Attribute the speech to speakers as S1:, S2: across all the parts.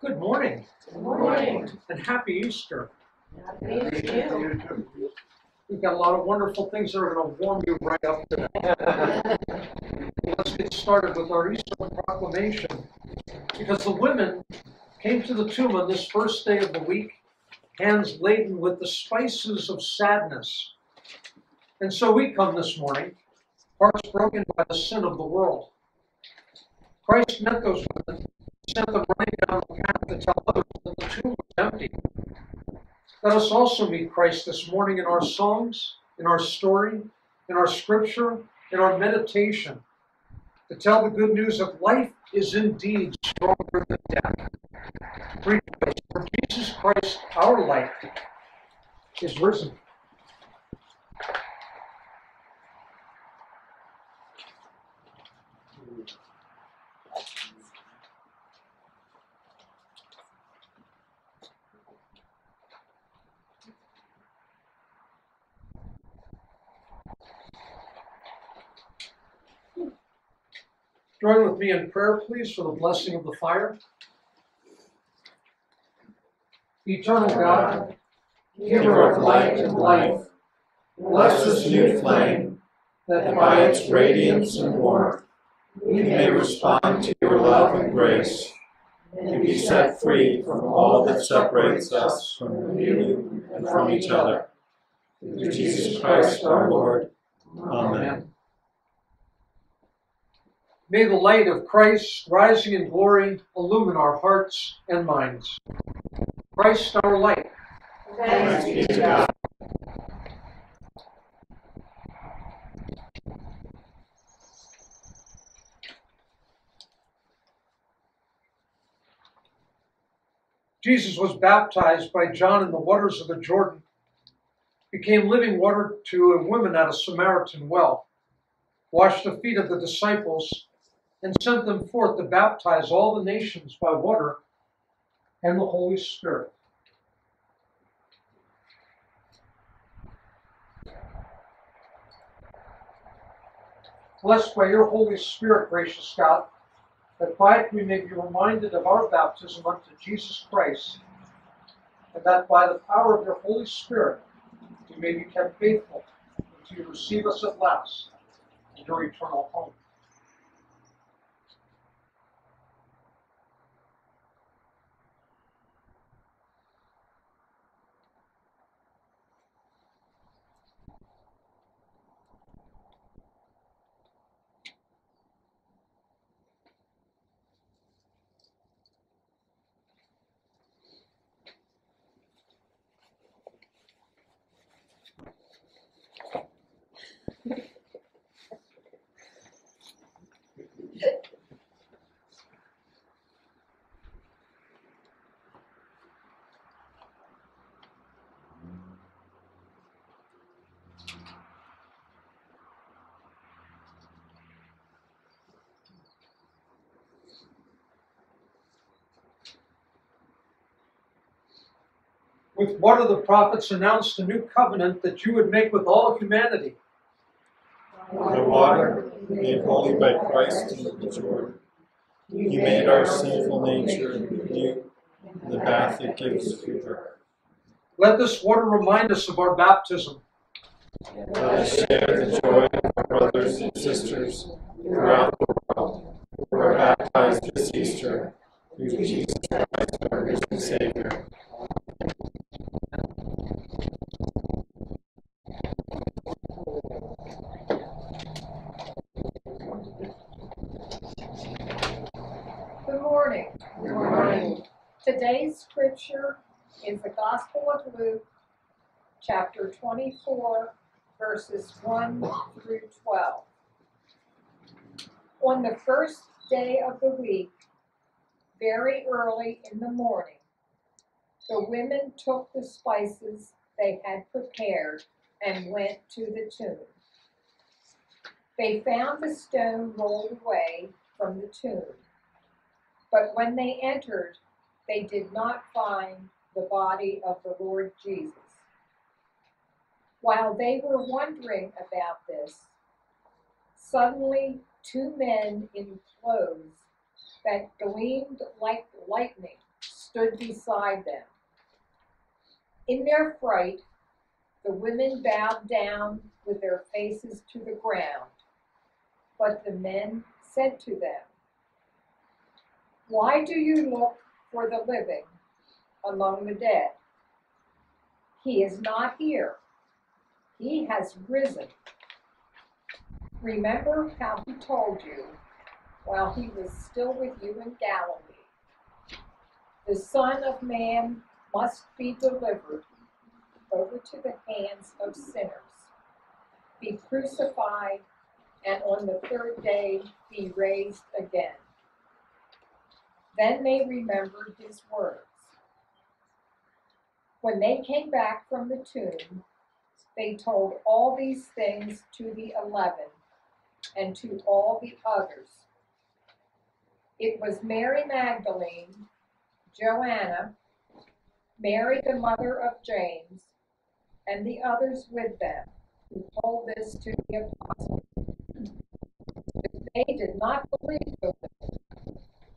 S1: Good morning
S2: Good morning.
S1: and happy Easter.
S2: Happy Easter.
S1: We've got a lot of wonderful things that are going to warm you right up today. Let's get started with our Easter proclamation. Because the women came to the tomb on this first day of the week, hands laden with the spices of sadness. And so we come this morning, hearts broken by the sin of the world. Christ met those women, sent down the path to tell others that the tomb was empty. Let us also meet Christ this morning in our songs, in our story, in our scripture, in our meditation, to tell the good news that life is indeed stronger than death. Rejoice, for Jesus Christ, our life, is risen. Join with me in prayer, please, for the blessing of the fire. Eternal God,
S3: giver of light and life, bless this new flame, that by its radiance and warmth we may respond to your love and grace, and be set free from all that separates us from you and from each other. Through Jesus Christ our Lord. Amen.
S1: May the light of Christ rising in glory illumine our hearts and minds. Christ our light.
S3: Thanks be to God.
S1: Jesus was baptized by John in the waters of the Jordan, became living water to a woman at a Samaritan well, washed the feet of the disciples, and sent them forth to baptize all the nations by water and the Holy Spirit. Blessed by your Holy Spirit, gracious God, that by it we may be reminded of our baptism unto Jesus Christ, and that by the power of your Holy Spirit we may be kept faithful until you receive us at last in your eternal home. With one of the prophets announced a new covenant that you would make with all humanity.
S3: The water made holy by Christ in the Jordan. He made our sinful nature new, the bath it gives to
S1: Let this water remind us of our baptism.
S3: Let us share the joy of our brothers and sisters throughout the world who are baptized this Easter through Jesus Christ, our risen Savior.
S2: Good morning.
S3: Good morning.
S2: Today's scripture is the Gospel of Luke, chapter 24, verses 1 through 12. On the first day of the week, very early in the morning, the women took the spices they had prepared and went to the tomb. They found the stone rolled away from the tomb. But when they entered, they did not find the body of the Lord Jesus. While they were wondering about this, suddenly two men in clothes that gleamed like lightning stood beside them. In their fright, the women bowed down with their faces to the ground. But the men said to them, Why do you look for the living among the dead? He is not here. He has risen. Remember how he told you while he was still with you in Galilee. The Son of Man must be delivered over to the hands of sinners, be crucified, and on the third day be raised again. Then they remembered his words. When they came back from the tomb, they told all these things to the eleven and to all the others. It was Mary Magdalene, Joanna, Mary the mother of James, and the others with them who told this to the apostles. But they did not believe them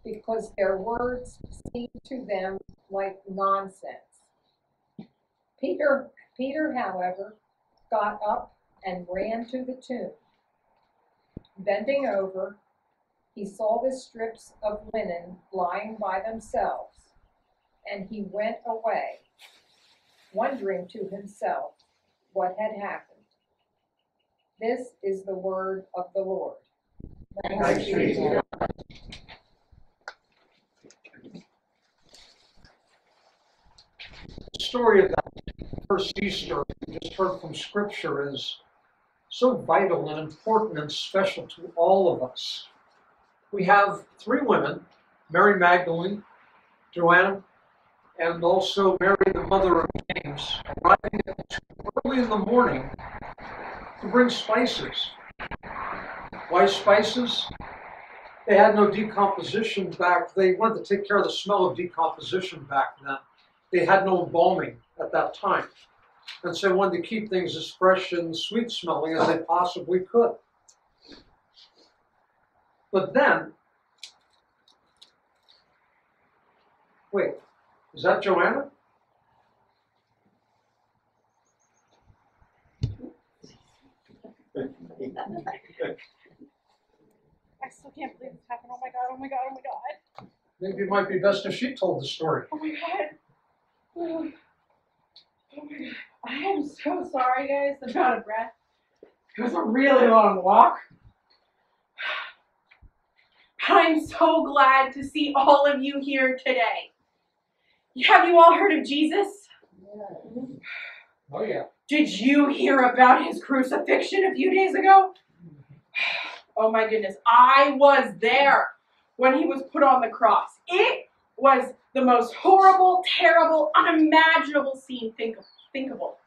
S2: because their words seemed to them like nonsense. Peter, Peter, however, got up and ran to the tomb. Bending over, he saw the strips of linen lying by themselves, and he went away, wondering to himself what had happened. This is the word of the Lord.
S1: The story of that first Easter we just heard from Scripture is so vital and important and special to all of us. We have three women Mary Magdalene, Joanna, and also Mary, the mother of James, arriving early in the morning to bring spices. Why spices? They had no decomposition back. They wanted to take care of the smell of decomposition back then. They had no embalming at that time. And so they wanted to keep things as fresh and sweet smelling as they possibly could. But then, wait, is that Joanna?
S4: I still can't believe this happened. Oh my god, oh my god, oh my god.
S1: Maybe it might be best if she told the story.
S4: Oh my god. Oh, oh my god. I am so sorry, guys. I'm out of breath. It was a really long walk. I'm so glad to see all of you here today. Have you all heard of Jesus?
S1: Oh, yeah.
S4: Did you hear about his crucifixion a few days ago? Oh my goodness. I was there when he was put on the cross. It was the most horrible, terrible, unimaginable scene think- thinkable.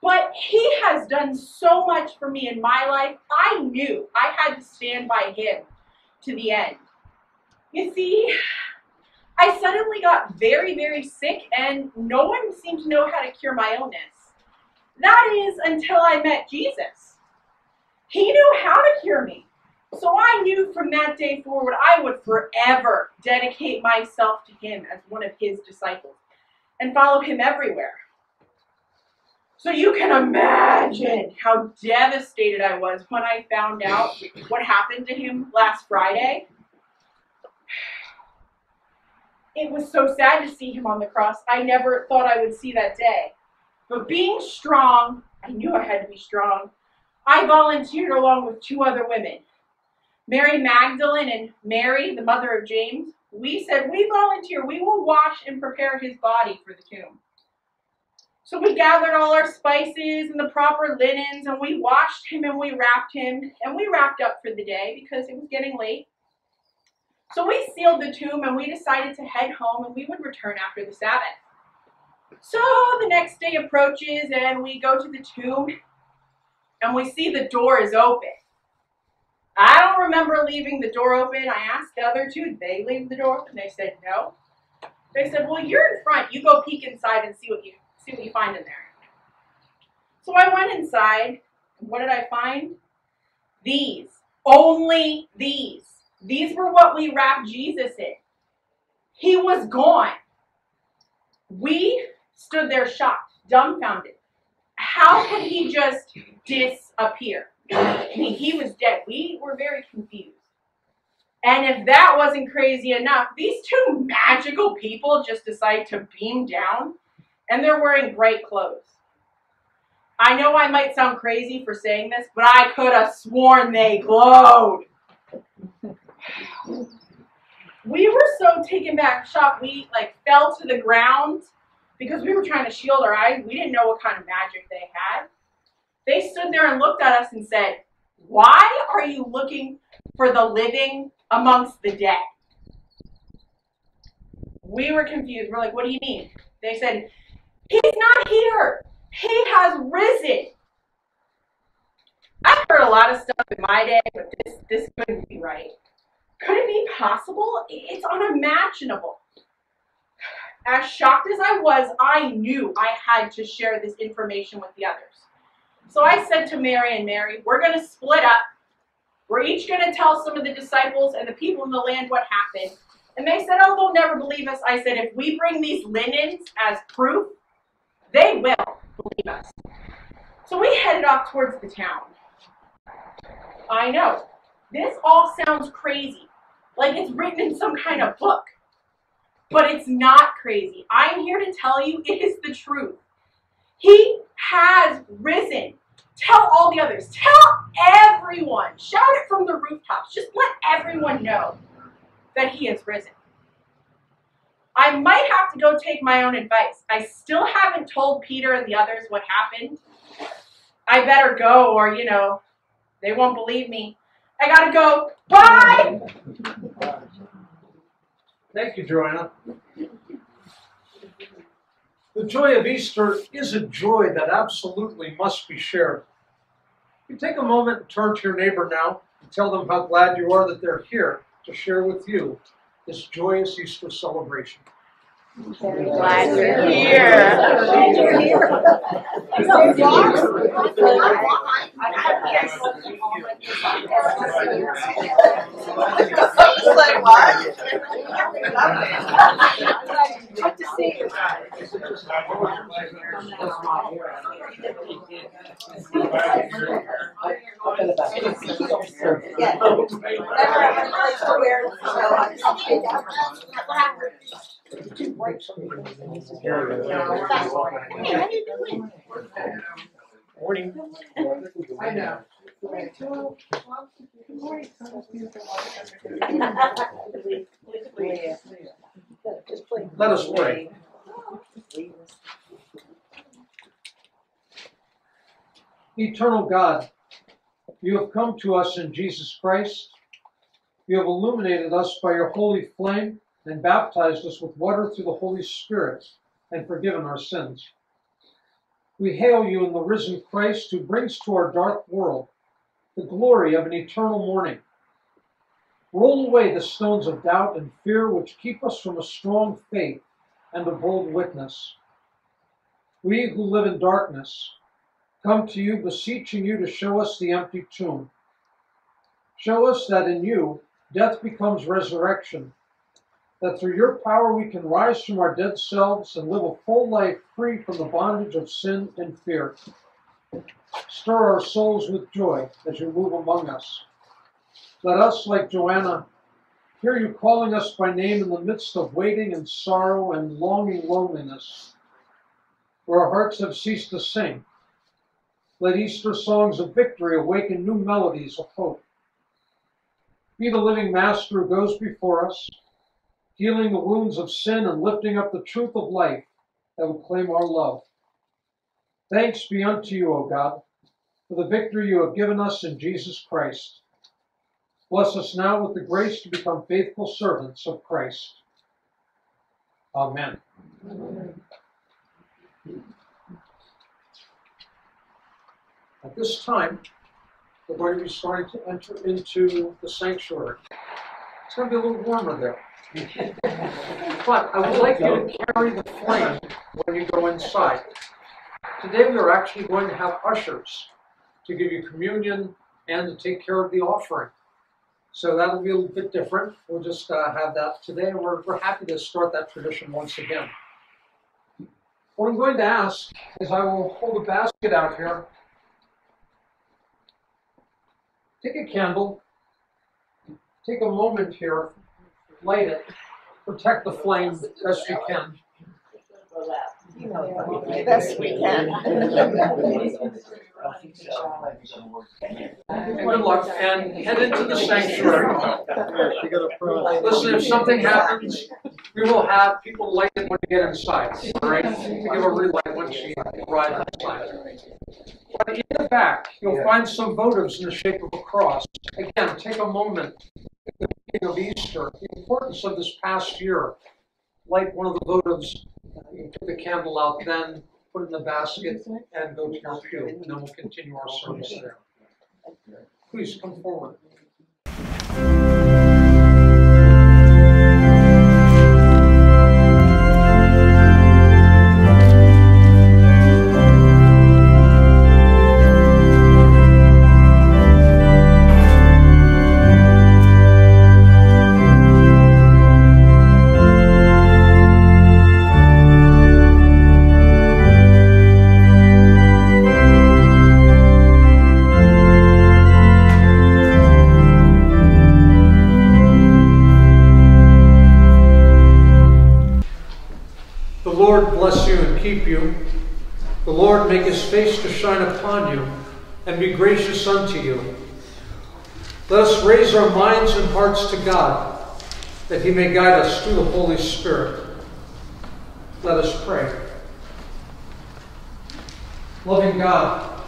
S4: But he has done so much for me in my life. I knew I had to stand by him to the end. You see, I suddenly got very, very sick, and no one seemed to know how to cure my illness. That is until I met Jesus. He knew how to cure me. So I knew from that day forward I would forever dedicate myself to him as one of his disciples and follow him everywhere. So you can imagine how devastated I was when I found out what happened to him last Friday. It was so sad to see him on the cross. I never thought I would see that day. But being strong, I knew I had to be strong. I volunteered along with two other women, Mary Magdalene and Mary, the mother of James. We said, We volunteer, we will wash and prepare his body for the tomb. So we gathered all our spices and the proper linens, and we washed him and we wrapped him, and we wrapped up for the day because it was getting late. So we sealed the tomb and we decided to head home and we would return after the Sabbath. So the next day approaches and we go to the tomb and we see the door is open. I don't remember leaving the door open. I asked the other two, they leave the door open? They said no. They said, well, you're in front. You go peek inside and see what you see what you find in there. So I went inside, and what did I find? These. Only these. These were what we wrapped Jesus in. He was gone. We stood there shocked, dumbfounded. How could he just disappear? I mean, he was dead. We were very confused. And if that wasn't crazy enough, these two magical people just decide to beam down and they're wearing bright clothes. I know I might sound crazy for saying this, but I could have sworn they glowed. We were so taken back, shocked, we like fell to the ground because we were trying to shield our eyes. We didn't know what kind of magic they had. They stood there and looked at us and said, Why are you looking for the living amongst the dead? We were confused. We're like, What do you mean? They said, He's not here. He has risen. I've heard a lot of stuff in my day, but this, this couldn't be right. Could it be possible? It's unimaginable. As shocked as I was, I knew I had to share this information with the others. So I said to Mary and Mary, we're going to split up. We're each going to tell some of the disciples and the people in the land what happened. And they said, oh, they'll never believe us. I said, if we bring these linens as proof, they will believe us. So we headed off towards the town. I know. This all sounds crazy, like it's written in some kind of book. But it's not crazy. I'm here to tell you it is the truth. He has risen. Tell all the others. Tell everyone. Shout it from the rooftops. Just let everyone know that he has risen. I might have to go take my own advice. I still haven't told Peter and the others what happened. I better go, or, you know, they won't believe me. I gotta go. Bye!
S1: Thank you, Joanna. The joy of Easter is a joy that absolutely must be shared. You take a moment and turn to your neighbor now and tell them how glad you are that they're here to share with you this joyous Easter celebration.
S4: Glad you're here.
S2: Glad you're here.
S5: Good to see you. Yeah. To wear it, so I just. Hey, how you doing?
S1: I know. Let us pray. Eternal God, you have come to us in Jesus Christ. You have illuminated us by your holy flame and baptized us with water through the Holy Spirit and forgiven our sins. We hail you in the risen Christ who brings to our dark world the glory of an eternal morning. Roll away the stones of doubt and fear which keep us from a strong faith and a bold witness. We who live in darkness come to you beseeching you to show us the empty tomb. Show us that in you death becomes resurrection, that through your power we can rise from our dead selves and live a full life free from the bondage of sin and fear. Stir our souls with joy as you move among us. Let us, like Joanna, hear you calling us by name in the midst of waiting and sorrow and longing loneliness, where our hearts have ceased to sing. Let Easter songs of victory awaken new melodies of hope. Be the living Master who goes before us, healing the wounds of sin and lifting up the truth of life that would claim our love. Thanks be unto you, O God, for the victory you have given us in Jesus Christ. Bless us now with the grace to become faithful servants of Christ. Amen. At this time, we're going to be starting to enter into the sanctuary. It's going to be a little warmer there. But I would like you to carry the flame when you go inside. Today we are actually going to have ushers to give you communion and to take care of the offering. So that'll be a little bit different. We'll just uh, have that today, and we're, we're happy to start that tradition once again. What I'm going to ask is I will hold a basket out here. Take a candle. Take a moment here. Light it. Protect the flame best you can.
S5: You know, best we can.
S1: Good luck, and head into the sanctuary. Listen, if something happens, we will have people light it when you get inside, all right? We give a relight once you arrive inside. But in the back, you'll find some votives in the shape of a cross. Again, take a moment the beginning of Easter, the importance of this past year. Light one of the votives, uh, you put the candle out, then put it in the basket and go to your pew, and then we'll continue our service there. Please come forward. Make his face to shine upon you and be gracious unto you. Let us raise our minds and hearts to God, that he may guide us through the Holy Spirit. Let us pray. Loving God,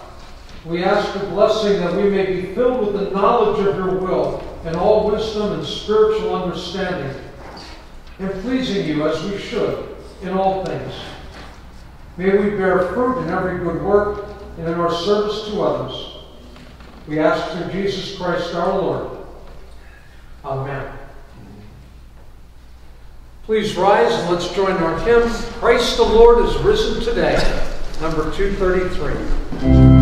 S1: we ask your blessing that we may be filled with the knowledge of your will and all wisdom and spiritual understanding, and pleasing you as we should in all things. May we bear fruit in every good work and in our service to others. We ask through Jesus Christ our Lord. Amen. Please rise and let's join our hymn, Christ the Lord is risen today, number 233.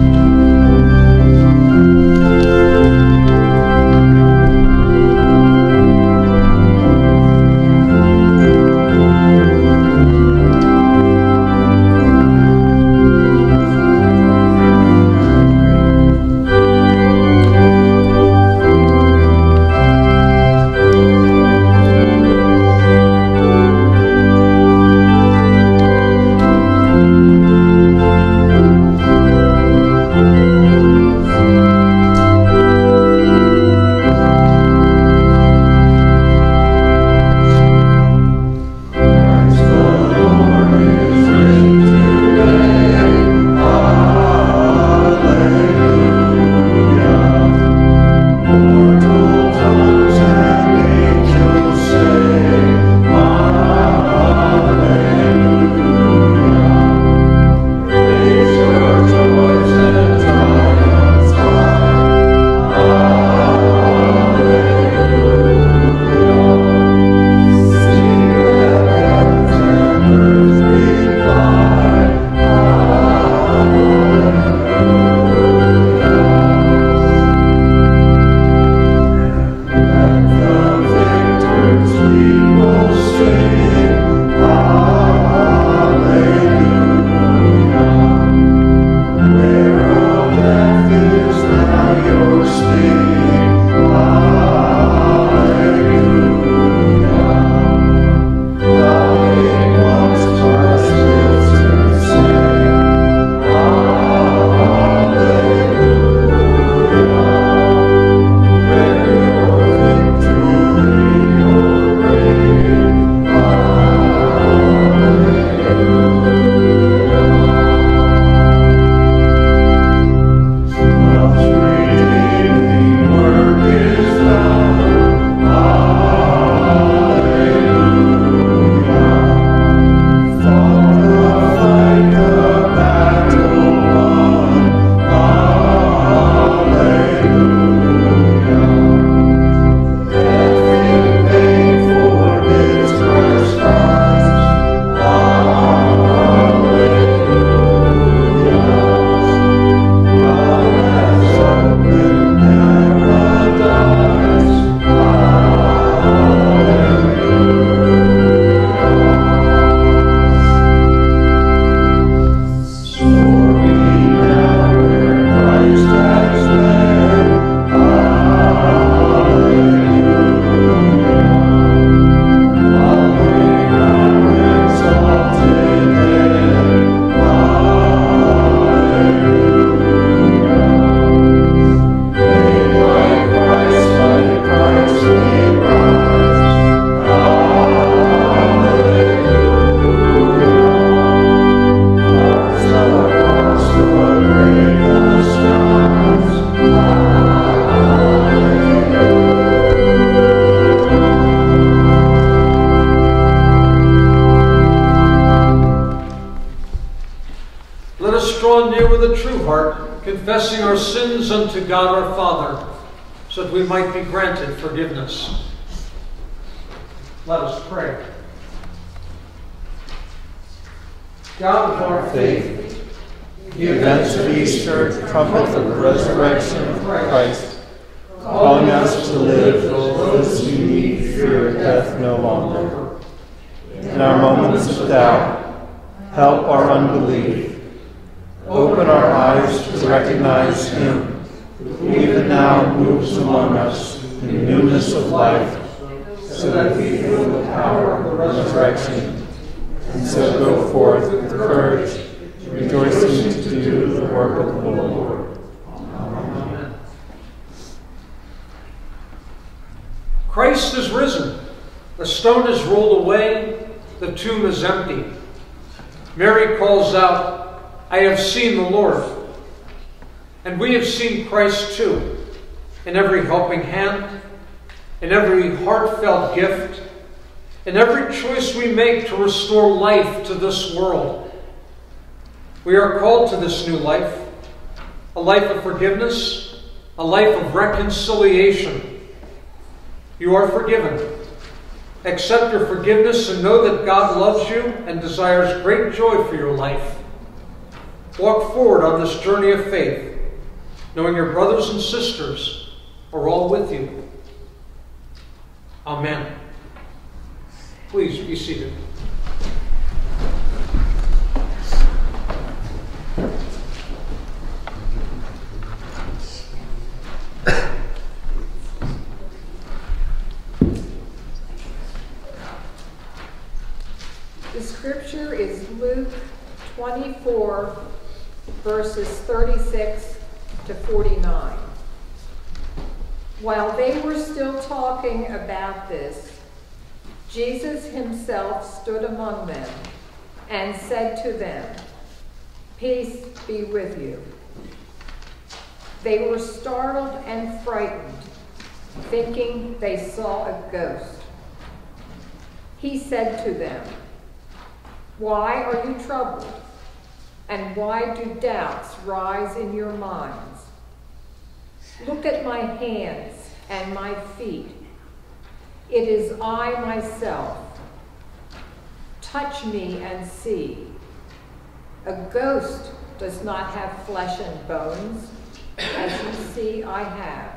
S1: Sins unto God our Father, so that we might be granted forgiveness. Let us pray. God of our faith,
S3: The events of Easter trumpet of the resurrection of Christ, calling us to live as those who need fear death no longer. In our moments of doubt, help our unbelief. Open our eyes to recognize Him who even now moves among us in newness of life, so that we feel the power of the resurrection, and so go forth with courage, rejoicing to do the work of the Lord.
S1: Amen. Christ is risen. The stone is rolled away. The tomb is empty. Mary calls out, I have seen the Lord. And we have seen Christ too, in every helping hand, in every heartfelt gift, in every choice we make to restore life to this world. We are called to this new life, a life of forgiveness, a life of reconciliation. You are forgiven. Accept your forgiveness and know that God loves you and desires great joy for your life. Walk forward on this journey of faith, knowing your brothers and sisters are all with you. Amen. Please be seated.
S2: The scripture is Luke 24, verses 36 to 49. While they were still talking about this, Jesus himself stood among them and said to them, Peace be with you. They were startled and frightened, thinking they saw a ghost. He said to them, Why are you troubled? And why do doubts rise in your minds? Look at my hands and my feet. It is I myself. Touch me and see. A ghost does not have flesh and bones, as you see I have.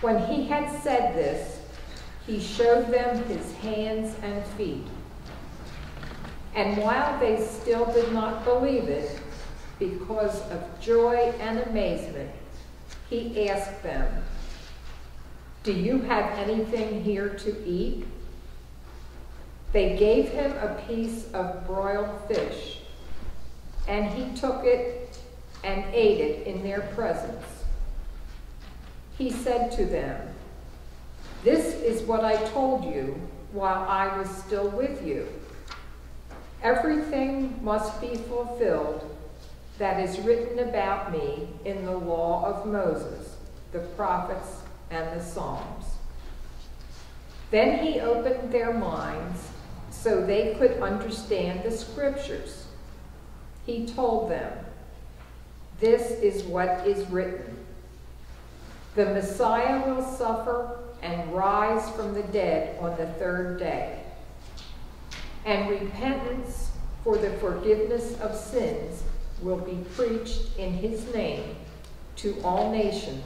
S2: When he had said this, he showed them his hands and feet. And while they still did not believe it, because of joy and amazement, he asked them, Do you have anything here to eat? They gave him a piece of broiled fish, and he took it and ate it in their presence. He said to them, This is what I told you while I was still with you. Everything must be fulfilled that is written about me in the law of Moses, the prophets, and the Psalms. Then he opened their minds so they could understand the scriptures. He told them, This is what is written The Messiah will suffer and rise from the dead on the third day, and repentance for the forgiveness of sins will be preached in his name to all nations,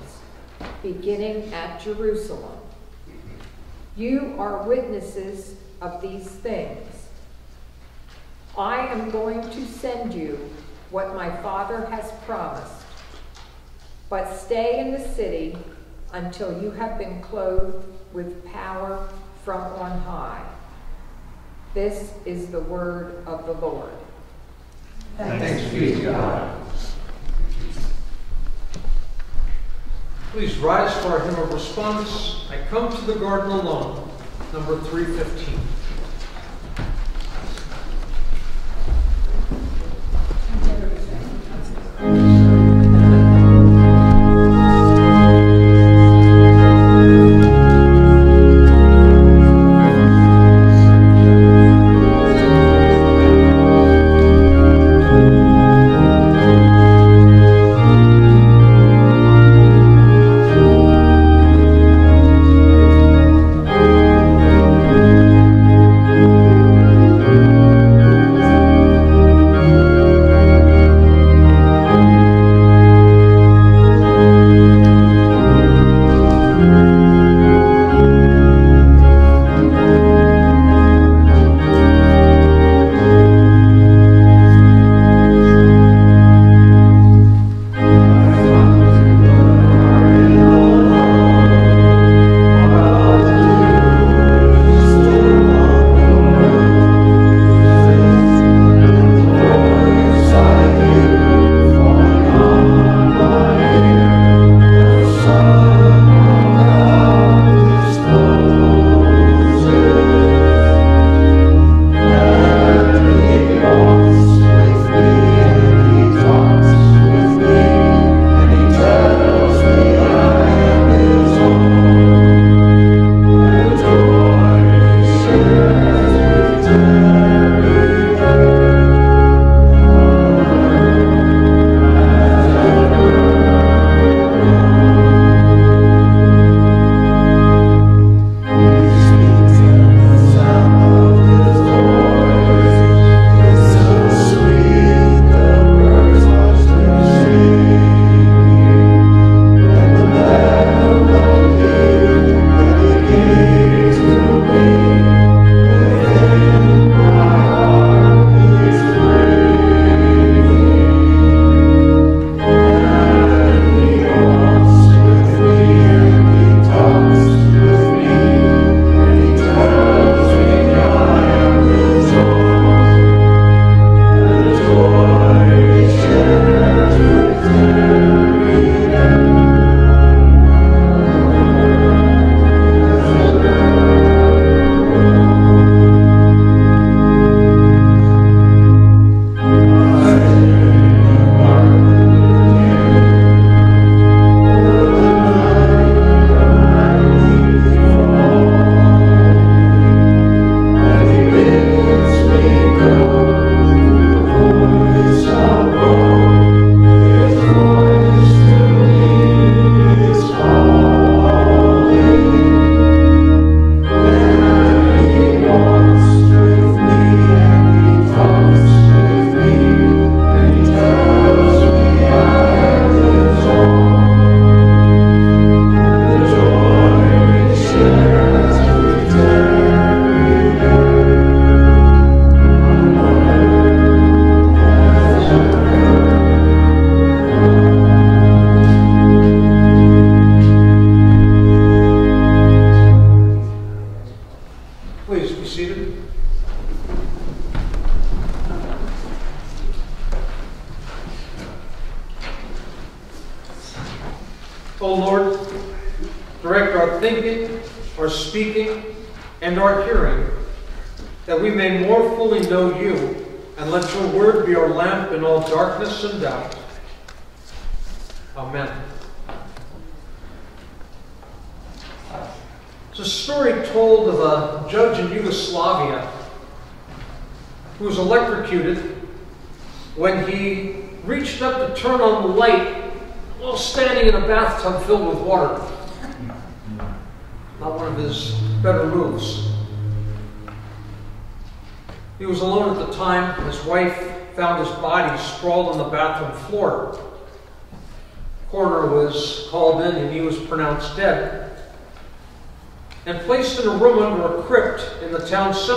S2: beginning at Jerusalem. You are witnesses of these things. I am going to send you what my Father has promised, but stay in the city until you have been clothed with power from on high. This is the word of the Lord.
S3: Thanks be to God.
S1: Please rise for our hymn of response. I come to the garden alone, number 315.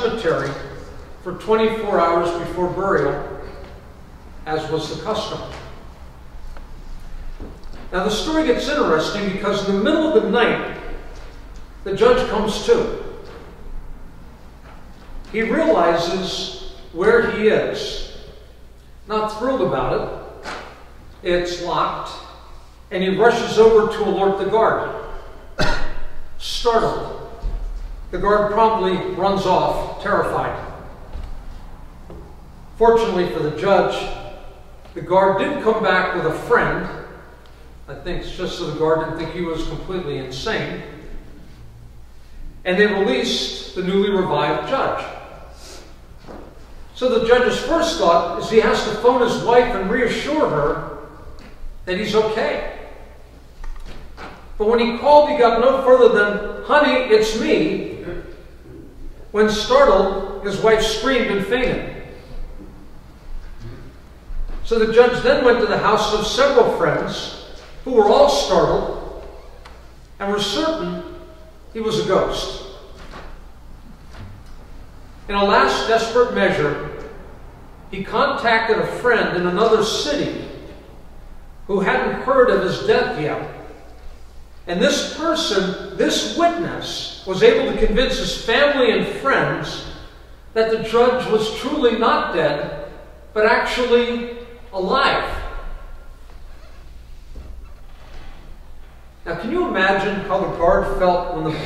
S1: Cemetery for 24 hours before burial, as was the custom. Now, the story gets interesting because in the middle of the night, the judge comes to. He realizes where he is. Not thrilled about it. It's locked. And he rushes over to alert the guard. Startled. The guard promptly runs off, terrified. Fortunately for the judge, the guard did come back with a friend. I think it's just so the guard didn't think he was completely insane. And they released the newly revived judge. So the judge's first thought is he has to phone his wife and reassure her that he's okay. But when he called, he got no further than, Honey, it's me. When startled, his wife screamed and fainted. So the judge then went to the house of several friends who were all startled and were certain he was a ghost. In a last desperate measure, he contacted a friend in another city who hadn't heard of his death yet. And this person, this witness, was able to convince his family and friends that the judge was truly not dead, but actually alive. Now, can you imagine how the guard felt when, the,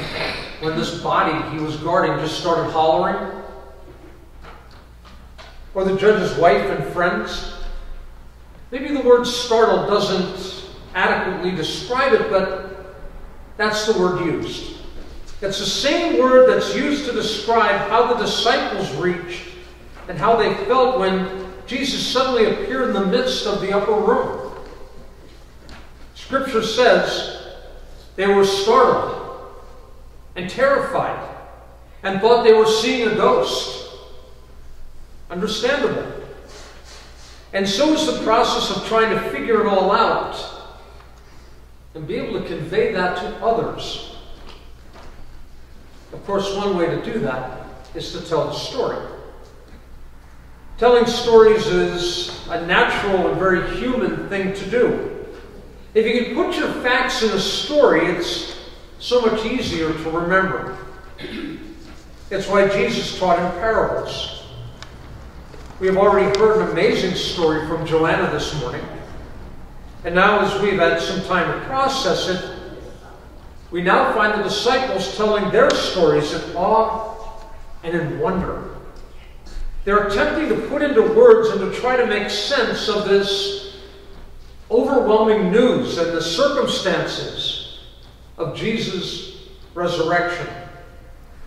S1: when this body he was guarding just started hollering? Or the judge's wife and friends? Maybe the word startled doesn't adequately describe it, but that's the word used. It's the same word that's used to describe how the disciples reached and how they felt when Jesus suddenly appeared in the midst of the upper room. Scripture says they were startled and terrified and thought they were seeing a ghost. Understandable. And so is the process of trying to figure it all out and be able to convey that to others. Of course, one way to do that is to tell the story. Telling stories is a natural and very human thing to do. If you can put your facts in a story, it's so much easier to remember. It's why Jesus taught in parables. We have already heard an amazing story from Joanna this morning. And now, as we've had some time to process it, we now find the disciples telling their stories in awe and in wonder. They're attempting to put into words and to try to make sense of this overwhelming news and the circumstances of Jesus' resurrection.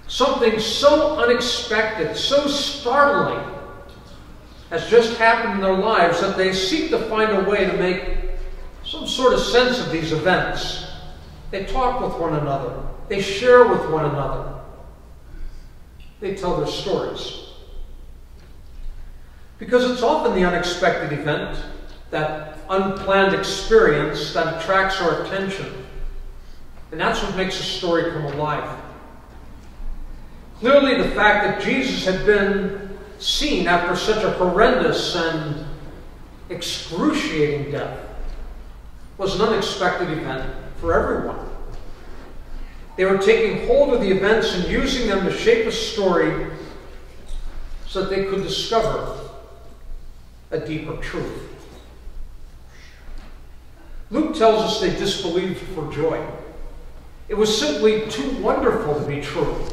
S1: Something so unexpected, so startling, has just happened in their lives that they seek to find a way to make some sort of sense of these events. They talk with one another, they share with one another, they tell their stories. Because it's often the unexpected event, that unplanned experience, that attracts our attention. And that's what makes a story come alive. Clearly, the fact that Jesus had been seen after such a horrendous and excruciating death was an unexpected event for everyone. They were taking hold of the events and using them to shape a story so that they could discover a deeper truth. Luke tells us they disbelieved for joy. It was simply too wonderful to be true.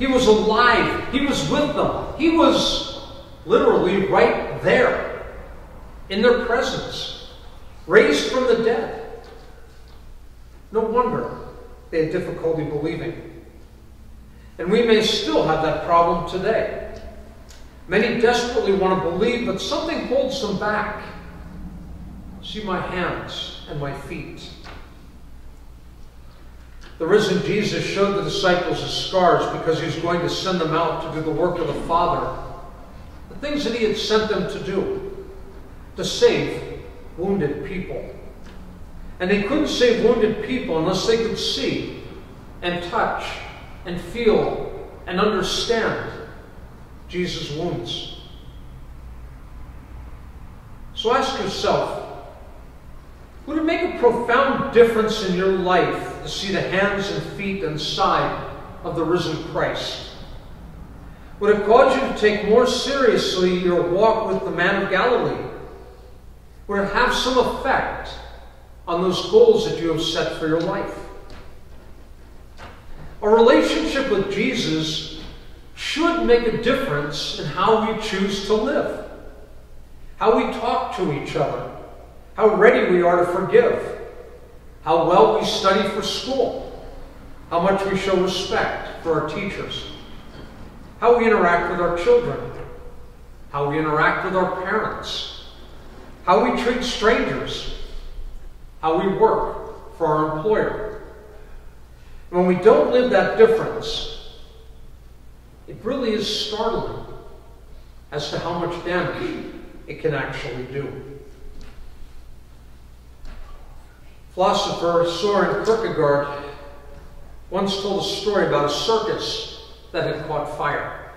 S1: He was alive. He was with them. He was literally right there in their presence, raised from the dead. No wonder they had difficulty believing. And we may still have that problem today. Many desperately want to believe, but something holds them back. See my hands and my feet. The risen Jesus showed the disciples his scars because he was going to send them out to do the work of the Father. The things that he had sent them to do, to save wounded people. And they couldn't save wounded people unless they could see and touch and feel and understand Jesus' wounds. So ask yourself would it make a profound difference in your life to see the hands and feet and side of the risen Christ? Would it cause you to take more seriously your walk with the man of Galilee? Would it have some effect on those goals that you have set for your life? A relationship with Jesus should make a difference in how we choose to live, how we talk to each other, how ready we are to forgive, how well we study for school, how much we show respect for our teachers, how we interact with our children, how we interact with our parents, how we treat strangers, how we work for our employer. When we don't live that difference, it really is startling as to how much damage it can actually do. Philosopher Soren Kierkegaard once told a story about a circus that had caught fire.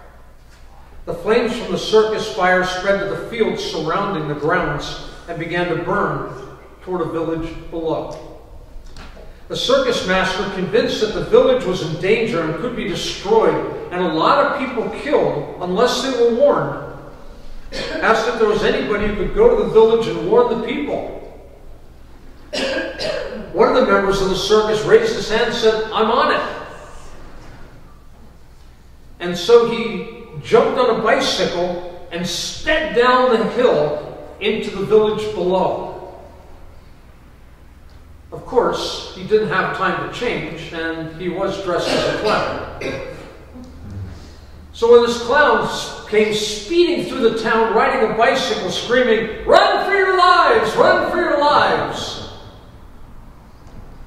S1: The flames from the circus fire spread to the fields surrounding the grounds and began to burn toward a village below. The circus master, convinced that the village was in danger and could be destroyed, and a lot of people killed unless they were warned, asked if there was anybody who could go to the village and warn the people. One of the members of the circus raised his hand and said, I'm on it. And so he jumped on a bicycle and sped down the hill into the village below. Of course, he didn't have time to change, and he was dressed as a clown. So when this clown came speeding through the town riding a bicycle, screaming, Run for your lives! Run for your lives!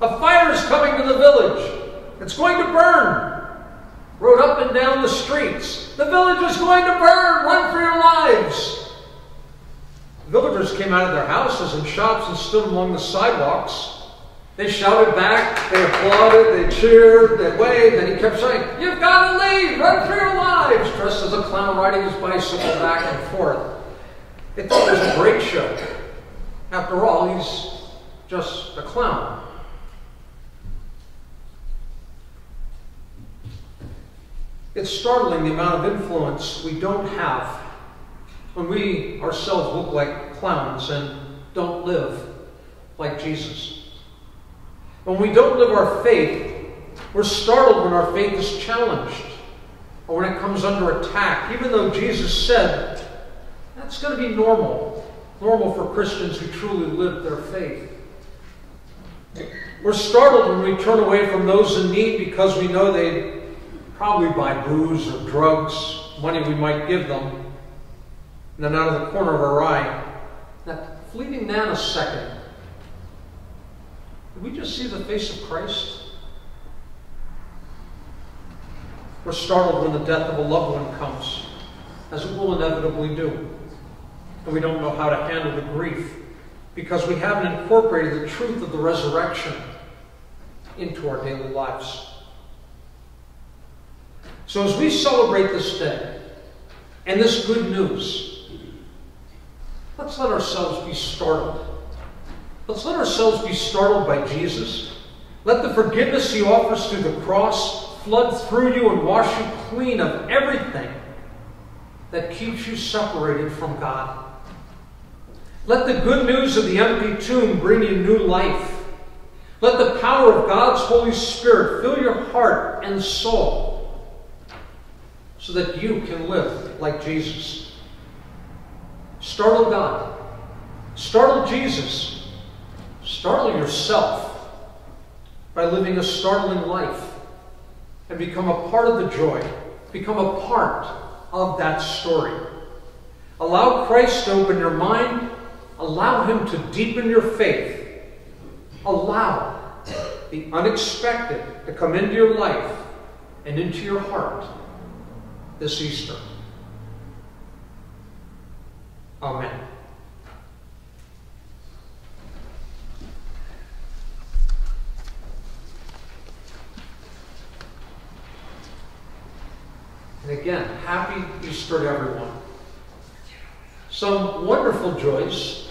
S1: A fire is coming to the village. It's going to burn. Rode up and down the streets. The village is going to burn. Run for your lives. Villagers came out of their houses and shops and stood along the sidewalks. They shouted back, they applauded, they cheered, they waved, and he kept saying, You've got to leave, run for your lives, dressed as a clown riding his bicycle back and forth. They thought it was a great show. After all, he's just a clown. It's startling the amount of influence we don't have when we ourselves look like clowns and don't live like Jesus. When we don't live our faith, we're startled when our faith is challenged or when it comes under attack, even though Jesus said that's going to be normal, normal for Christians who truly live their faith. We're startled when we turn away from those in need because we know they probably buy booze or drugs, money we might give them, and then out of the corner of our eye, that fleeting nanosecond, did we just see the face of Christ? We're startled when the death of a loved one comes, as it will inevitably do. And we don't know how to handle the grief because we haven't incorporated the truth of the resurrection into our daily lives. So, as we celebrate this day and this good news, let's let ourselves be startled. Let's let ourselves be startled by Jesus. Let the forgiveness he offers through the cross flood through you and wash you clean of everything that keeps you separated from God. Let the good news of the empty tomb bring you new life. Let the power of God's Holy Spirit fill your heart and soul so that you can live like Jesus. Startle God. Startle Jesus. Startle yourself by living a startling life and become a part of the joy. Become a part of that story. Allow Christ to open your mind Allow Him to deepen your faith. Allow the unexpected to come into your life and into your heart this Easter. Amen. And again, happy Easter to everyone. Some wonderful joys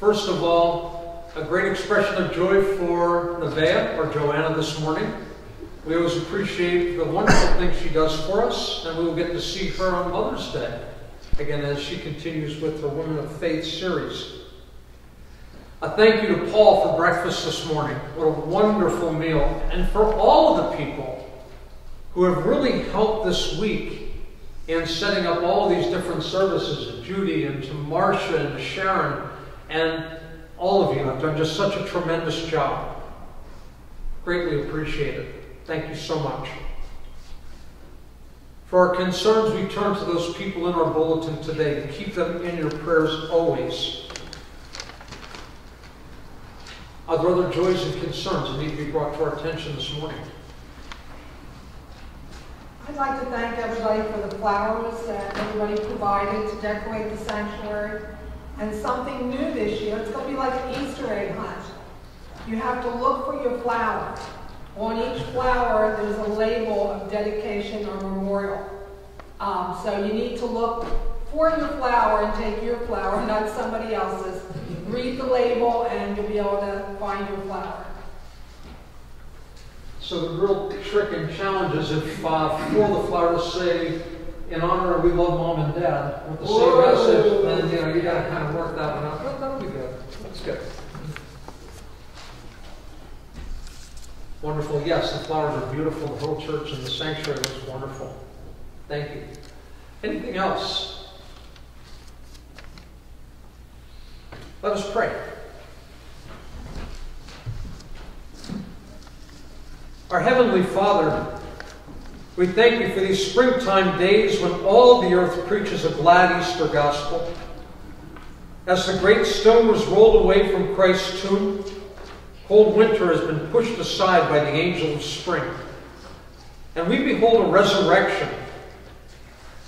S1: First of all, a great expression of joy for Nevaeh, or Joanna, this morning. We always appreciate the wonderful things she does for us, and we will get to see her on Mother's Day, again, as she continues with her Women of Faith series. A thank you to Paul for breakfast this morning. What a wonderful meal. And for all of the people who have really helped this week in setting up all these different services, Judy and to Marcia and to Sharon and all of you have done just such a tremendous job. Greatly appreciated. Thank you so much. For our concerns, we turn to those people in our bulletin today. Keep them in your prayers always. Are there other joys and concerns that need to be brought to our attention this morning?
S6: I'd like to thank everybody for the flowers that everybody provided to decorate the sanctuary. And something new this year, it's going to be like an Easter egg hunt. You have to look for your flower. On each flower, there's a label of dedication or memorial. Um, so you need to look for your flower and take your flower, not somebody else's. Read the label and you'll be able to find your flower.
S1: So the real trick and challenge is if uh, for the flowers say in honor of we love mom and dad with the same message, then you know you got to kind of work that one out. But that'll be good. That's good. Wonderful. Yes, the flowers are beautiful. The whole church and the sanctuary looks wonderful. Thank you. Anything else? Let us pray. Our Heavenly Father, we thank you for these springtime days when all the earth preaches a glad Easter gospel. As the great stone was rolled away from Christ's tomb, cold winter has been pushed aside by the angel of spring. And we behold a resurrection.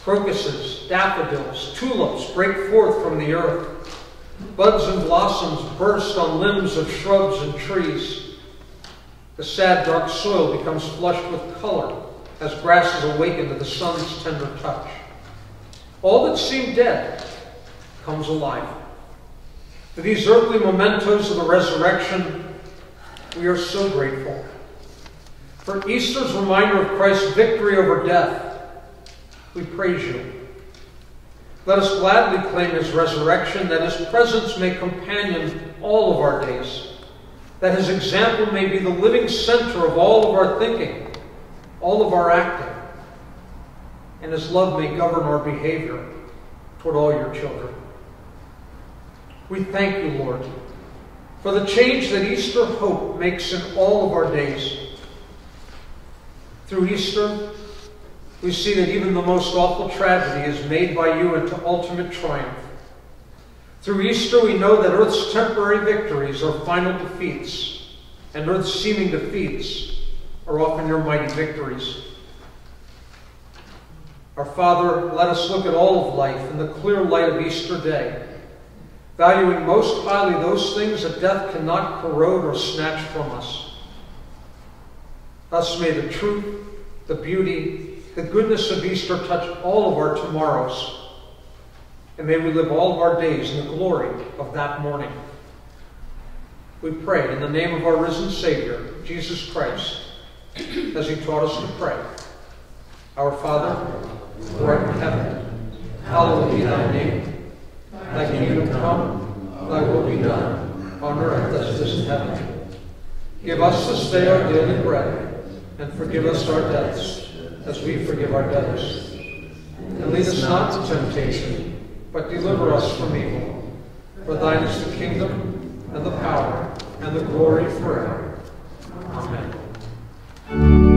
S1: Crocuses, daffodils, tulips break forth from the earth. Buds and blossoms burst on limbs of shrubs and trees. The sad, dark soil becomes flushed with color as grasses awaken to the sun's tender touch. All that seemed dead comes alive. For these earthly mementos of the resurrection, we are so grateful. For Easter's reminder of Christ's victory over death, we praise you. Let us gladly claim his resurrection, that his presence may companion all of our days, that his example may be the living center of all of our thinking, all of our acting, and His love may govern our behavior toward all your children. We thank you, Lord, for the change that Easter hope makes in all of our days. Through Easter, we see that even the most awful tragedy is made by you into ultimate triumph. Through Easter, we know that earth's temporary victories are final defeats, and earth's seeming defeats are often your mighty victories. Our Father, let us look at all of life in the clear light of Easter Day, valuing most highly those things that death cannot corrode or snatch from us. Thus may the truth, the beauty, the goodness of Easter touch all of our tomorrows, and may we live all of our days in the glory of that morning. We pray in the name of our risen Savior, Jesus Christ, as he taught us to pray. Our Father, who art in heaven, hallowed be thy name. Thy kingdom come, thy will be done, on earth as it is in heaven. Give us this day our daily bread, and forgive us our debts, as we forgive our debtors. And lead us not into temptation, but deliver us from evil. For thine is the kingdom, and the power, and the glory forever. Amen.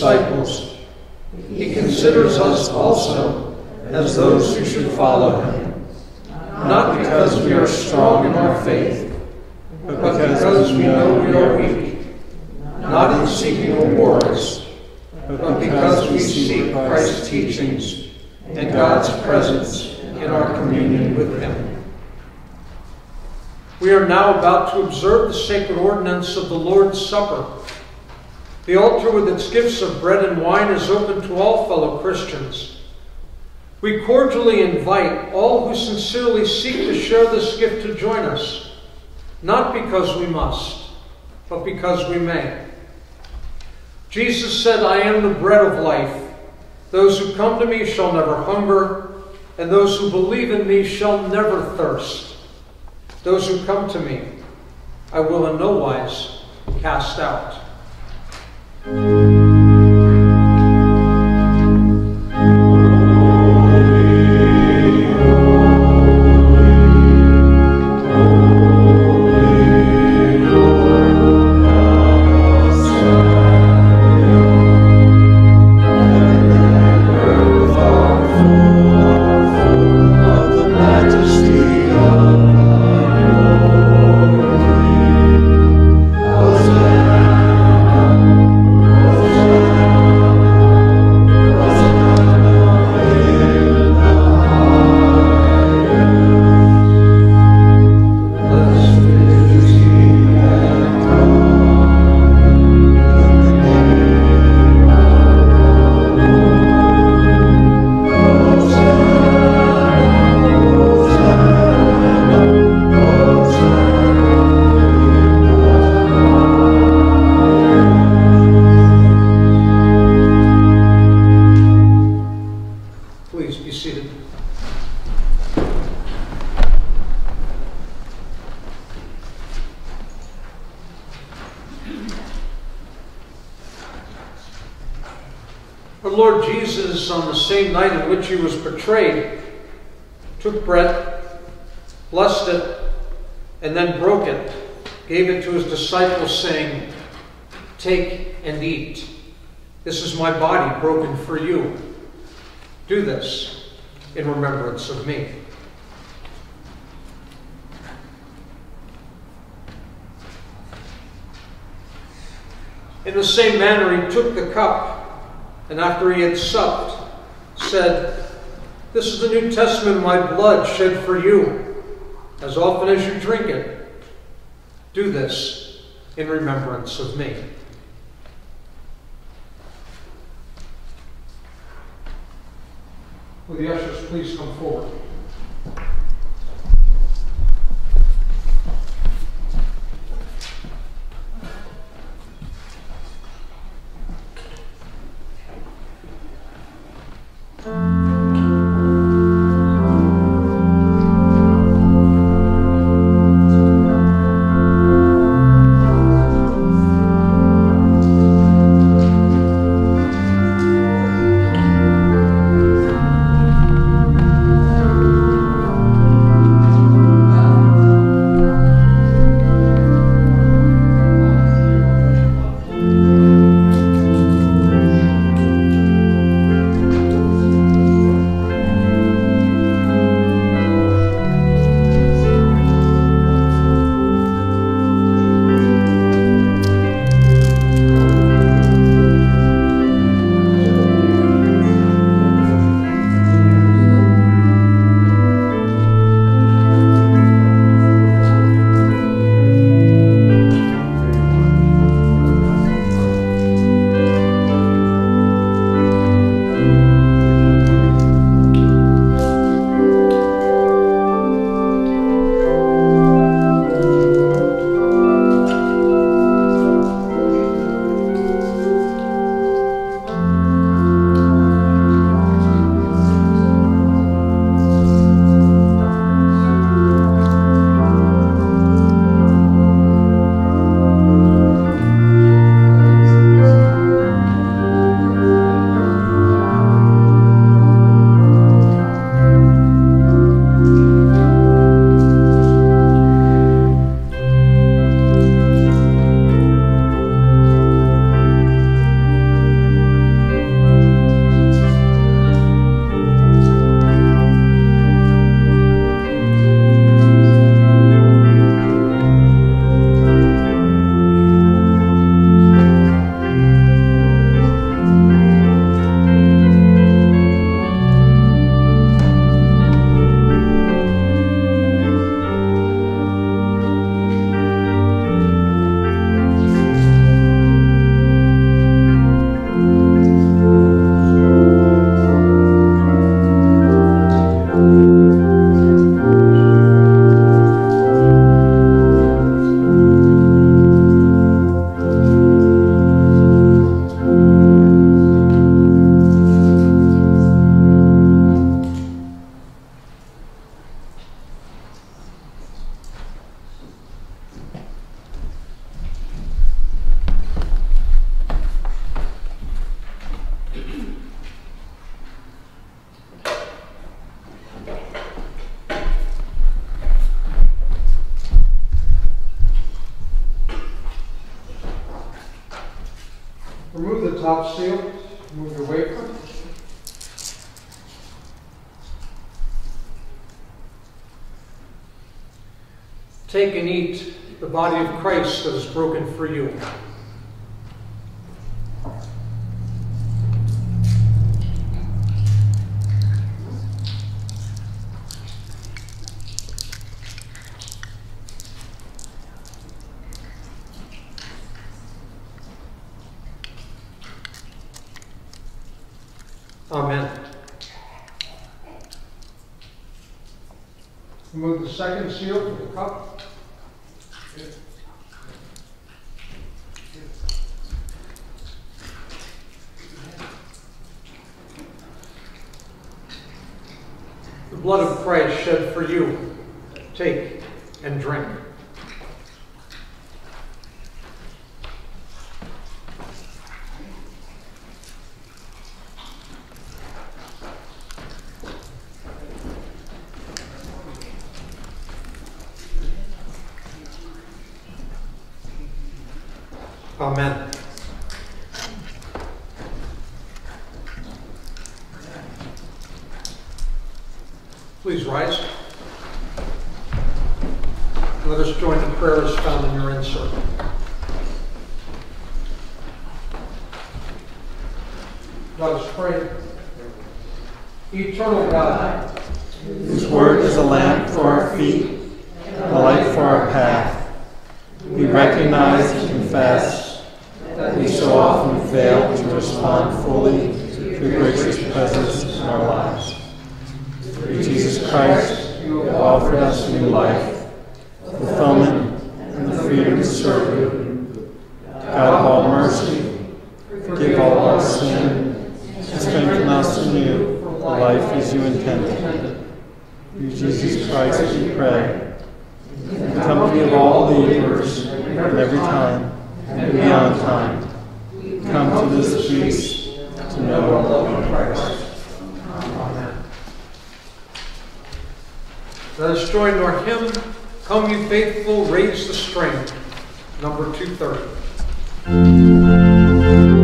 S1: Disciples, he considers us also as those who should follow him, not because we are strong in our faith, but because we know we are weak, not in seeking rewards, but because we seek Christ's teachings and God's presence in our communion with him. We are now about to observe the sacred ordinance of the Lord's Supper. The altar with its gifts of bread and wine is open to all fellow Christians. We cordially invite all who sincerely seek to share this gift to join us, not because we must, but because we may. Jesus said, I am the bread of life. Those who come to me shall never hunger, and those who believe in me shall never thirst. Those who come to me, I will in no wise cast out. Please be Our Lord Jesus, on the same night in which he was betrayed, took bread, blessed it, and then broke it, gave it to his disciples, saying, Take and eat. This is my body broken for you. Do this in remembrance of me. In the same manner, he took the cup, and after he had supped, said, This is the New Testament my blood shed for you. As often as you drink it, do this in remembrance of me. Will the ushers please come forward? Remove the top seal, remove your wafer. Take and eat the body of Christ that is broken for you.
S3: Right. New you life as you intended. Through Jesus Christ we pray. In the company of all the believers, and every time and beyond time, come to this peace to know our love in
S1: Christ. Let us join our hymn, Come You Faithful, Raise the strain. number 230.